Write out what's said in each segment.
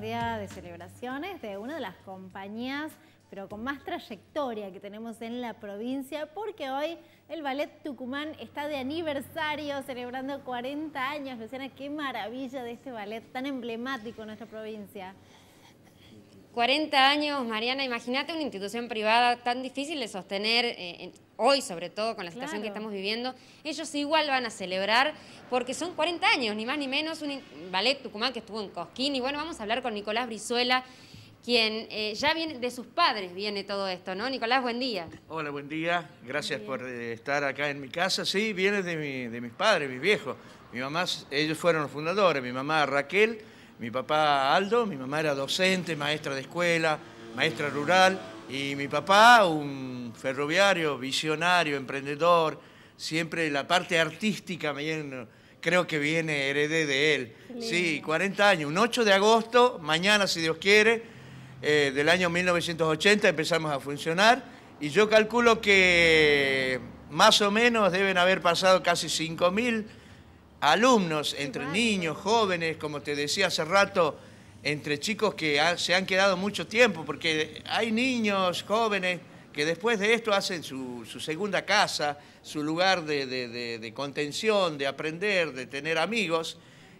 día de celebraciones de una de las compañías pero con más trayectoria que tenemos en la provincia, porque hoy el Ballet Tucumán está de aniversario, celebrando 40 años. Luciana, qué maravilla de este ballet tan emblemático en nuestra provincia. 40 años, Mariana, imagínate una institución privada tan difícil de sostener, eh, hoy sobre todo con la situación que estamos viviendo. Ellos igual van a celebrar porque son 40 años, ni más ni menos, un ballet Tucumán que estuvo en Cosquín. Y bueno, vamos a hablar con Nicolás Brizuela, quien eh, ya viene de sus padres viene todo esto, ¿no? Nicolás, buen día. Hola, buen día. Gracias por eh, estar acá en mi casa. Sí, viene de, de mis padres, mis viejos. Mi mamá, ellos fueron los fundadores. Mi mamá Raquel mi papá Aldo, mi mamá era docente, maestra de escuela, maestra rural, y mi papá un ferroviario, visionario, emprendedor, siempre la parte artística creo que viene heredé de él. Sí, 40 años, un 8 de agosto, mañana si Dios quiere, eh, del año 1980 empezamos a funcionar y yo calculo que más o menos deben haber pasado casi 5.000 alumnos, entre niños, jóvenes, como te decía hace rato, entre chicos que se han quedado mucho tiempo, porque hay niños, jóvenes, que después de esto hacen su, segunda casa, su lugar de, contención, de aprender, de tener amigos,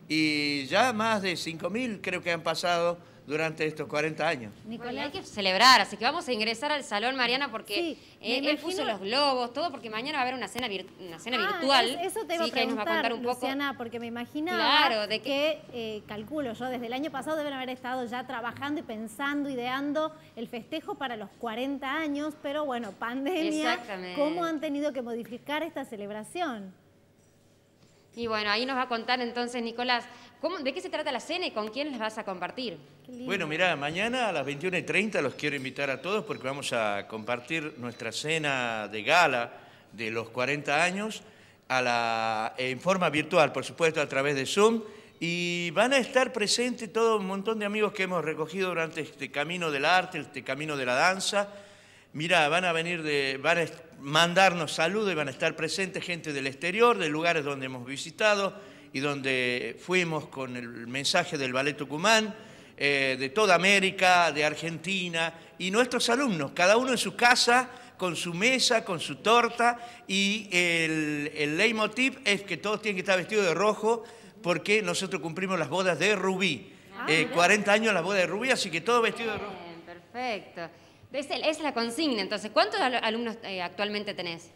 y ya más de 5.000 creo que han pasado durante estos 40 años. Nicolás, hay que celebrar, así que vamos a ingresar al salón, Mariana, porque eh, él puso los globos, todo, porque mañana va a haber una cena, una cena ah, virtual. Eso te iba a preguntar, nos va a contar un poco. Luciana, porque me imaginaba de que, eh, calculo yo, desde el año pasado deben haber estado ya trabajando y pensando, ideando el festejo para los 40 años, pero bueno, pandemia, ¿cómo han tenido que modificar esta celebración? Y bueno, ahí nos va a contar entonces Nicolás, ¿de qué se trata la cena y con quién les vas a compartir? Bueno, mira, mañana a las 21.30 los quiero invitar a todos porque vamos a compartir nuestra cena de gala de los 40 años a la, en forma virtual, por supuesto, a través de Zoom. Y van a estar presentes todo un montón de amigos que hemos recogido durante este camino del arte, este camino de la danza. Mira, van a venir de, van a mandarnos saludos y van a estar presentes gente del exterior, de lugares donde hemos visitado y donde fuimos con el mensaje del Ballet Tucumán, eh, de toda América, de Argentina, y nuestros alumnos, cada uno en su casa, con su mesa, con su torta, y el, el leitmotiv es que todos tienen que estar vestidos de rojo, porque nosotros cumplimos las bodas de Rubí. 40 ah, eh, años las bodas de Rubí, así que todos vestidos de rojo. Perfecto. Esa es la consigna, entonces. ¿Cuántos alumnos eh, actualmente tenés?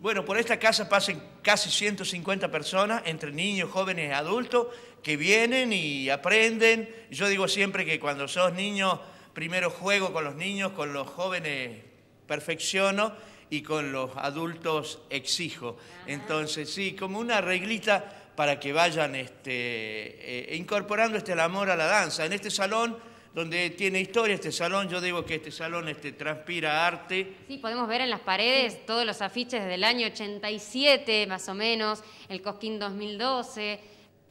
Bueno, por esta casa pasan casi 150 personas, entre niños, jóvenes y adultos, que vienen y aprenden. Yo digo siempre que cuando sos niño, primero juego con los niños, con los jóvenes perfecciono y con los adultos exijo. Entonces, sí, como una reglita para que vayan este, eh, incorporando este el amor a la danza. En este salón donde tiene historia este salón. Yo digo que este salón este, transpira arte. Sí, podemos ver en las paredes todos los afiches desde el año 87, más o menos, el Cosquín 2012.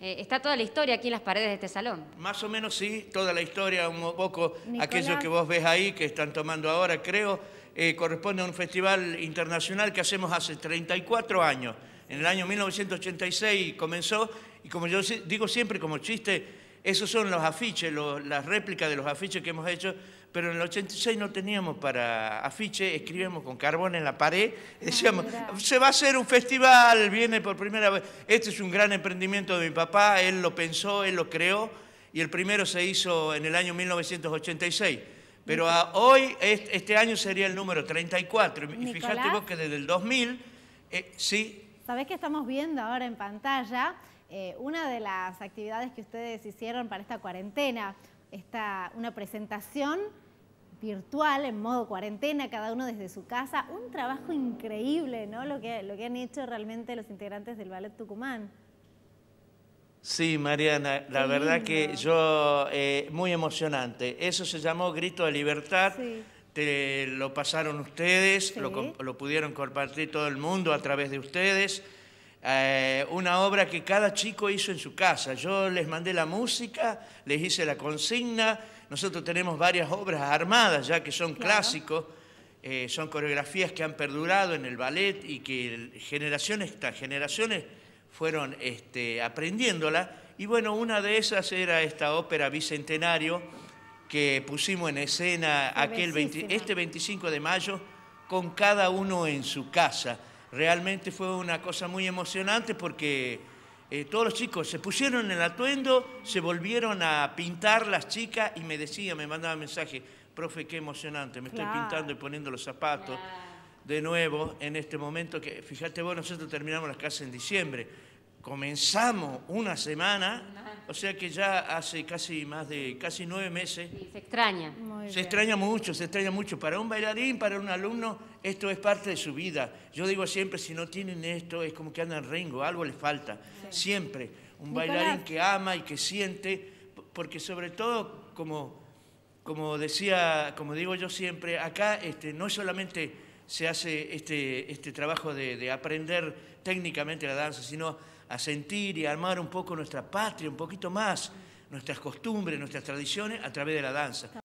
Eh, está toda la historia aquí en las paredes de este salón. Más o menos sí, toda la historia, un poco aquello que vos ves ahí, que están tomando ahora, creo, eh, corresponde a un festival internacional que hacemos hace 34 años. En el año 1986 comenzó, y como yo digo siempre como chiste, esos son los afiches, las réplicas de los afiches que hemos hecho, pero en el 86 no teníamos para afiche, escribimos con carbón en la pared, decíamos, se va a hacer un festival, viene por primera vez. Este es un gran emprendimiento de mi papá, él lo pensó, él lo creó, y el primero se hizo en el año 1986. Pero hoy, este año sería el número 34. Y fíjate vos que desde el 2000, eh, sí. ¿Sabés qué estamos viendo ahora en pantalla? Eh, una de las actividades que ustedes hicieron para esta cuarentena, esta, una presentación virtual en modo cuarentena, cada uno desde su casa, un trabajo increíble, ¿no? Lo que, lo que han hecho realmente los integrantes del Ballet Tucumán. Sí, Mariana, la verdad que yo, eh, muy emocionante. Eso se llamó Grito de Libertad. Te lo pasaron ustedes, lo, lo pudieron compartir todo el mundo a través de ustedes. Eh, una obra que cada chico hizo en su casa. Yo les mandé la música, les hice la consigna. Nosotros tenemos varias obras armadas ya que son clásicos, eh, son coreografías que han perdurado en el ballet y que generaciones tras generaciones fueron este, aprendiéndola Y bueno, una de esas era esta ópera Bicentenario que pusimos en escena aquel este 25 de mayo con cada uno en su casa. Realmente fue una cosa muy emocionante porque eh, todos los chicos se pusieron en el atuendo, se volvieron a pintar las chicas y me decían, me mandaban mensaje, profe, qué emocionante, me estoy pintando y poniendo los zapatos de nuevo en este momento que, fíjate vos, nosotros terminamos las casas en diciembre, comenzamos una semana, o sea que ya hace casi más de casi nueve meses. se extraña. Se extraña mucho, se extraña mucho. Para un bailarín, para un alumno, esto es parte de su vida. Yo digo siempre, si no tienen esto, es como que andan rengo, algo les falta. Siempre. Un bailarín que ama y que siente, porque sobre todo, como, como decía, como digo yo siempre, acá este, no solamente se hace este, este trabajo de, de aprender técnicamente la danza, sino a sentir y a armar un poco nuestra patria, un poquito más, nuestras costumbres, nuestras tradiciones a través de la danza.